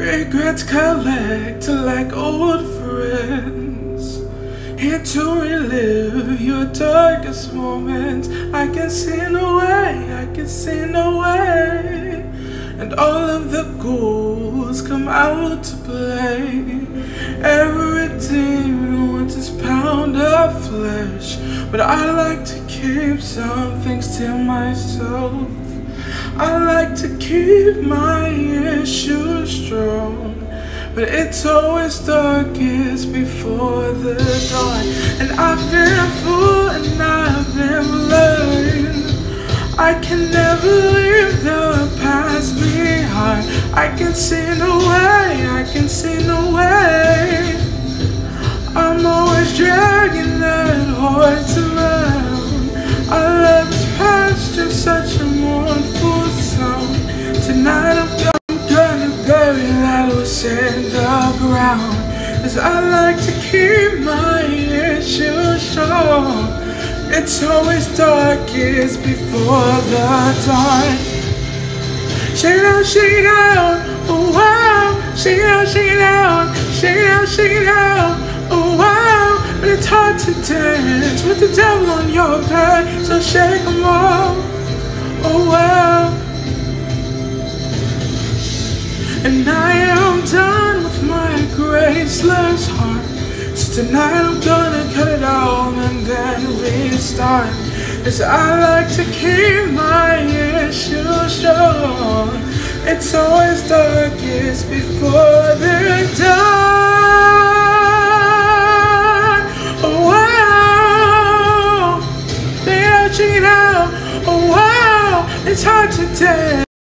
Regrets collect like old friends. Here to relive your darkest moments. I can see no way, I can see no way. And all of the ghouls come out to play. Every demon wants his pound of flesh. But I like to keep some things to myself. I like to keep my strong. But it's always darkest before the dawn. And I've been a fool and I've been learned. I can never leave the past behind. I can see no way, I can see no way. I'm always dragging that horse around. I love this past, just such a mournful sound. Tonight I'm gonna bury Cause I like to keep my issues strong. It's always darkest before the dawn. Shake it out, shake it out, oh wow. Shake it out, shake it out, shake it out, shake it out, oh wow. But it's hard to dance with the devil on your back, so shake shake 'em off, oh wow. And I am done Tonight I'm gonna cut it all and then restart. Cause I like to keep my issues strong. It's always darkest before the dawn. Oh wow, they are out. Oh wow, it's hard to tell.